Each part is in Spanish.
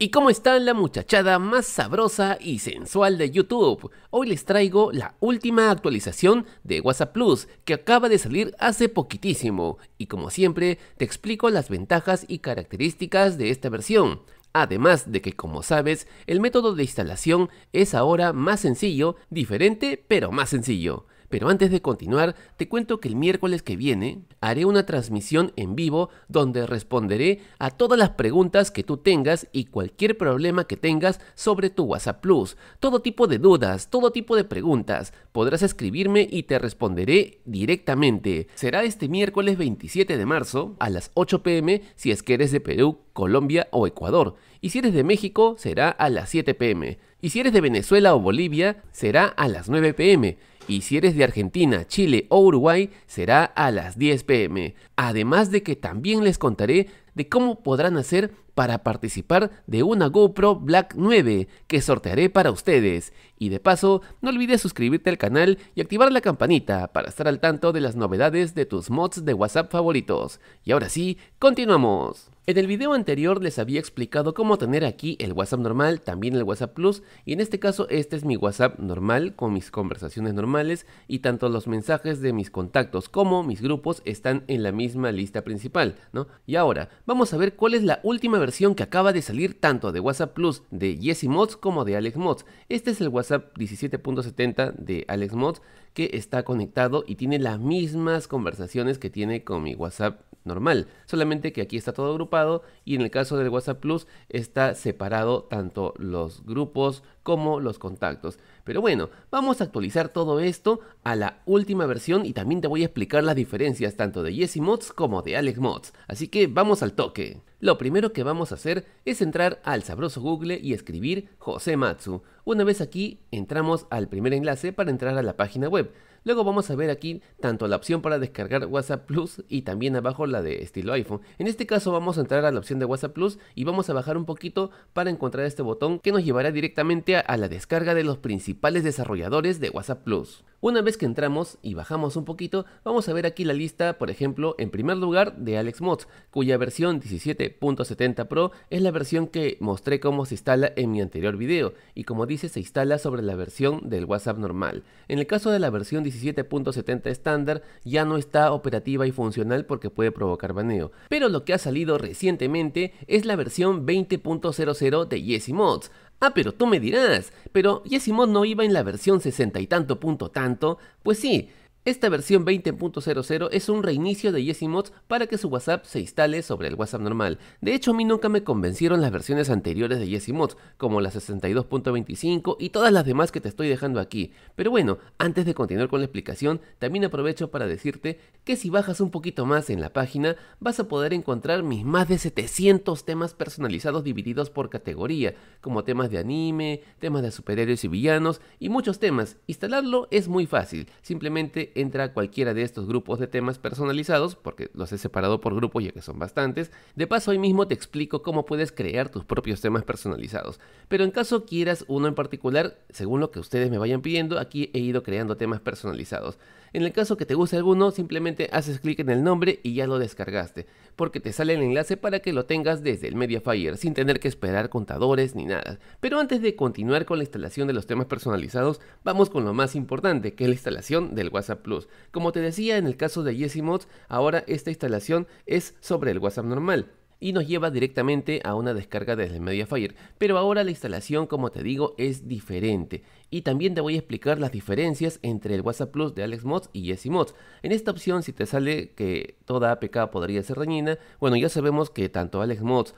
¿Y cómo está la muchachada más sabrosa y sensual de YouTube? Hoy les traigo la última actualización de WhatsApp Plus que acaba de salir hace poquitísimo y como siempre te explico las ventajas y características de esta versión. Además de que como sabes, el método de instalación es ahora más sencillo, diferente pero más sencillo. Pero antes de continuar, te cuento que el miércoles que viene haré una transmisión en vivo donde responderé a todas las preguntas que tú tengas y cualquier problema que tengas sobre tu WhatsApp Plus. Todo tipo de dudas, todo tipo de preguntas. Podrás escribirme y te responderé directamente. Será este miércoles 27 de marzo a las 8 pm si es que eres de Perú, Colombia o Ecuador. Y si eres de México, será a las 7 pm. Y si eres de Venezuela o Bolivia, será a las 9 pm y si eres de Argentina, Chile o Uruguay será a las 10 pm. Además de que también les contaré de cómo podrán hacer para participar de una GoPro Black 9 que sortearé para ustedes. Y de paso, no olvides suscribirte al canal y activar la campanita para estar al tanto de las novedades de tus mods de WhatsApp favoritos. Y ahora sí, continuamos. En el video anterior les había explicado cómo tener aquí el WhatsApp normal, también el WhatsApp Plus, y en este caso este es mi WhatsApp normal con mis conversaciones normales y tanto los mensajes de mis contactos como mis grupos están en la misma lista principal, ¿no? Y ahora, vamos a ver cuál es la última versión que acaba de salir tanto de WhatsApp Plus de Jesse Mods como de Alex Mods. Este es el WhatsApp 17.70 de Alex Mods está conectado y tiene las mismas conversaciones que tiene con mi WhatsApp normal, solamente que aquí está todo agrupado y en el caso del WhatsApp Plus está separado tanto los grupos como los contactos. Pero bueno, vamos a actualizar todo esto a la última versión y también te voy a explicar las diferencias tanto de Jesse Mods como de Alex Mods. Así que vamos al toque. Lo primero que vamos a hacer es entrar al sabroso Google y escribir José Matsu. Una vez aquí, entramos al primer enlace para entrar a la página web. Luego vamos a ver aquí tanto la opción para descargar WhatsApp Plus y también abajo la de estilo iPhone. En este caso vamos a entrar a la opción de WhatsApp Plus y vamos a bajar un poquito para encontrar este botón que nos llevará directamente a, la descarga de los principales desarrolladores de WhatsApp Plus. Una vez que entramos y bajamos un poquito, vamos a ver aquí la lista, por ejemplo, en primer lugar de Alex Mods, cuya versión 17.70 Pro es la versión que mostré cómo se instala en mi anterior video, y como dice se instala sobre la versión del WhatsApp normal. En el caso de la versión 17.70 estándar ya no está operativa y funcional porque puede provocar baneo, pero lo que ha salido recientemente es la versión 20.00 de Yesi Mods, Ah, pero tú me dirás, pero Yesimod no iba en la versión 60 y tanto punto tanto. Pues sí, esta versión 20.00 es un reinicio de Yesimods para que su WhatsApp se instale sobre el WhatsApp normal. De hecho, a mí nunca me convencieron las versiones anteriores de Yesimods, como la 62.25 y todas las demás que te estoy dejando aquí. Pero bueno, antes de continuar con la explicación, también aprovecho para decirte que si bajas un poquito más en la página, vas a poder encontrar mis más de 700 temas personalizados divididos por categoría, como temas de anime, temas de superhéroes y villanos y muchos temas. Instalarlo es muy fácil, simplemente entra a cualquiera de estos grupos de temas personalizados, porque los he separado por grupos ya que son bastantes. De paso, hoy mismo te explico cómo puedes crear tus propios temas personalizados. Pero en caso quieras uno en particular, según lo que ustedes me vayan pidiendo, aquí he ido creando temas personalizados. En el caso que te guste alguno, simplemente haces clic en el nombre y ya lo descargaste, porque te sale el enlace para que lo tengas desde el Mediafire, sin tener que esperar contadores ni nada. Pero antes de continuar con la instalación de los temas personalizados, vamos con lo más importante, que es la instalación del WhatsApp Plus. Como te decía en el caso de Mods, ahora esta instalación es sobre el WhatsApp normal y nos lleva directamente a una descarga desde el Mediafire. Pero ahora la instalación, como te digo, es diferente. Y también te voy a explicar las diferencias entre el WhatsApp Plus de Alex Mods y Jesse Mods. En esta opción, si te sale que toda APK podría ser dañina, bueno, ya sabemos que tanto Alex Mods,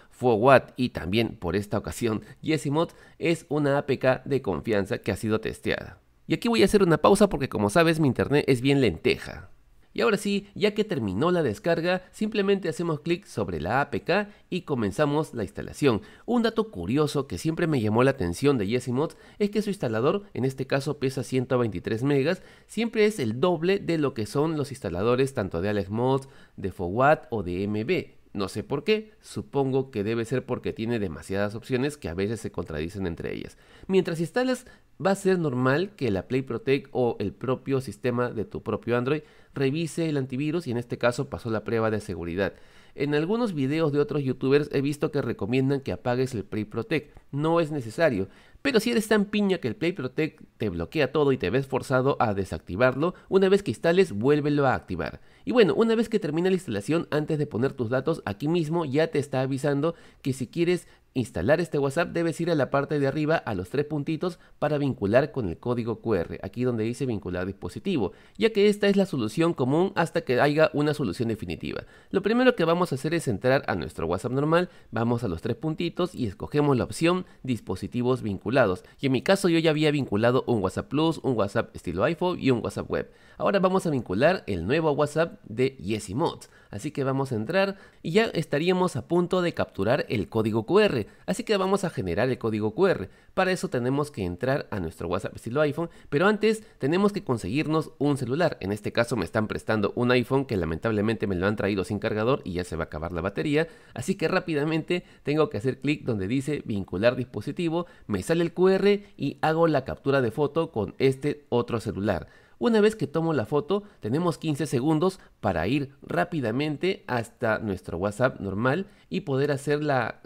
y también por esta ocasión Jesse Mods es una APK de confianza que ha sido testeada. Y aquí voy a hacer una pausa porque como sabes mi internet es bien lenteja. Y ahora sí, ya que terminó la descarga, simplemente hacemos clic sobre la APK y comenzamos la instalación. Un dato curioso que siempre me llamó la atención de Yesimods es que su instalador, en este caso pesa 123 megas, siempre es el doble de lo que son los instaladores tanto de AlexMods, de FOWAT o de MB. No sé por qué, supongo que debe ser porque tiene demasiadas opciones que a veces se contradicen entre ellas. Mientras instalas va a ser normal que la Play Protect o el propio sistema de tu propio Android revise el antivirus y en este caso pasó la prueba de seguridad. En algunos videos de otros youtubers he visto que recomiendan que apagues el Play Protect. No es necesario. Pero si eres tan piña que el Play Protect te bloquea todo y te ves forzado a desactivarlo, una vez que instales, vuélvelo a activar. Y bueno, una vez que termina la instalación, antes de poner tus datos, aquí mismo ya te está avisando que si quieres instalar este WhatsApp debes ir a la parte de arriba a los tres puntitos para vincular con el código QR, aquí donde dice vincular dispositivo, ya que esta es la solución común hasta que haya una solución definitiva. Lo primero que vamos a hacer es entrar a nuestro WhatsApp normal, vamos a los tres puntitos y escogemos la opción dispositivos vinculados. Y en mi caso yo ya había vinculado un WhatsApp Plus, un WhatsApp estilo iPhone y un WhatsApp web. Ahora vamos a vincular el nuevo WhatsApp de Mods. Así que vamos a entrar y ya estaríamos a punto de capturar el código QR. Así que vamos a generar el código QR. Para eso tenemos que entrar a nuestro WhatsApp estilo iPhone, pero antes tenemos que conseguirnos un celular. En este caso me están prestando un iPhone que lamentablemente me lo han traído sin cargador y ya se va a acabar la batería. Así que rápidamente tengo que hacer clic donde dice vincular dispositivo, me sale el QR y hago la captura de foto con este otro celular. Una vez que tomo la foto, tenemos 15 segundos para ir rápidamente hasta nuestro WhatsApp normal y poder hacer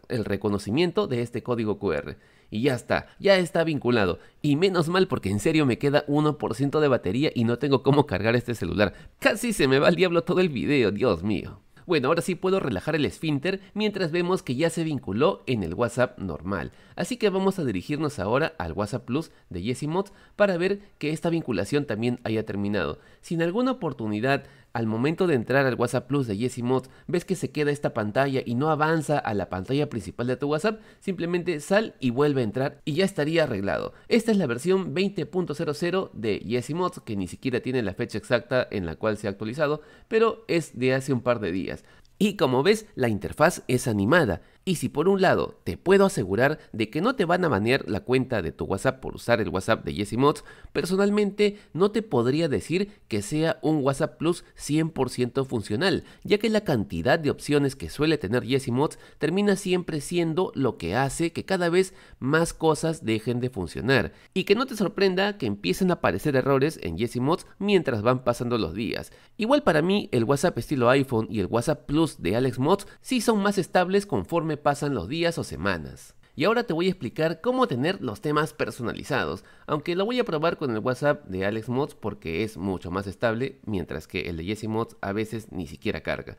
el reconocimiento de este código QR. Y ya está, ya está vinculado. Y menos mal porque en serio me queda 1% de batería y no tengo cómo cargar este celular. Casi se me va al diablo todo el video, Dios mío. Bueno, ahora sí puedo relajar el esfínter mientras vemos que ya se vinculó en el WhatsApp normal. Así que vamos a dirigirnos ahora al WhatsApp Plus de Yesimods para ver que esta vinculación también haya terminado. Si en alguna oportunidad al momento de entrar al WhatsApp Plus de Yesimods ves que se queda esta pantalla y no avanza a la pantalla principal de tu WhatsApp, simplemente sal y vuelve a entrar y ya estaría arreglado. Esta es la versión 20.00 de Yesimods que ni siquiera tiene la fecha exacta en la cual se ha actualizado, pero es de hace un par de días. Y como ves, la interfaz es animada. Y si por un lado te puedo asegurar de que no te van a banear la cuenta de tu WhatsApp por usar el WhatsApp de Jesse Mods, personalmente no te podría decir que sea un WhatsApp Plus 100% funcional, ya que la cantidad de opciones que suele tener Jesse Mods termina siempre siendo lo que hace que cada vez más cosas dejen de funcionar. Y que no te sorprenda que empiecen a aparecer errores en Jesse Mods mientras van pasando los días. Igual para mí el WhatsApp estilo iPhone y el WhatsApp Plus de Alex Mods sí son más estables pasan los días o semanas. Y ahora te voy a explicar cómo tener los temas personalizados, aunque lo voy a probar con el WhatsApp de Alex Mods porque es mucho más estable, mientras que el de Jesse Mods a veces ni siquiera carga.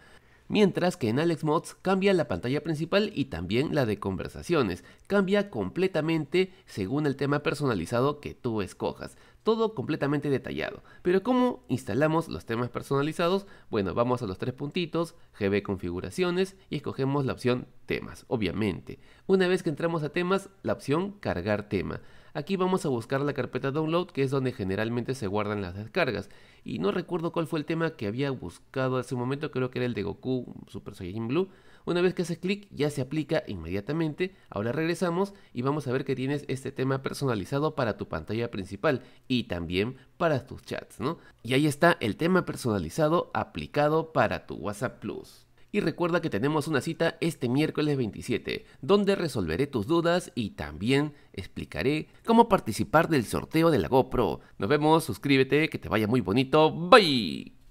Mientras que en Alex Mods cambia la pantalla principal y también la de conversaciones, cambia completamente según el tema personalizado que tú escojas todo completamente detallado. Pero ¿cómo instalamos los temas personalizados? Bueno, vamos a los tres puntitos, GB configuraciones y escogemos la opción temas, obviamente. Una vez que entramos a temas, la opción cargar tema. Aquí vamos a buscar la carpeta download, que es donde generalmente se guardan las descargas. Y no recuerdo cuál fue el tema que había buscado hace un momento, creo que era el de Goku Super Saiyajin Blue. Una vez que haces clic ya se aplica inmediatamente. Ahora regresamos y vamos a ver que tienes este tema personalizado para tu pantalla principal y también para tus chats, ¿no? Y ahí está el tema personalizado aplicado para tu WhatsApp Plus. Y recuerda que tenemos una cita este miércoles 27, donde resolveré tus dudas y también explicaré cómo participar del sorteo de la GoPro. Nos vemos, suscríbete, que te vaya muy bonito. Bye.